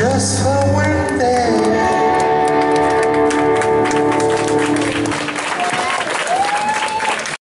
just for when